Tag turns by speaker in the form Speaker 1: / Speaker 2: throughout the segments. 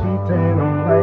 Speaker 1: she tan on oh,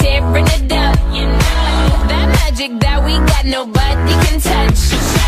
Speaker 2: tearing it up. You know that magic that we got, nobody can touch.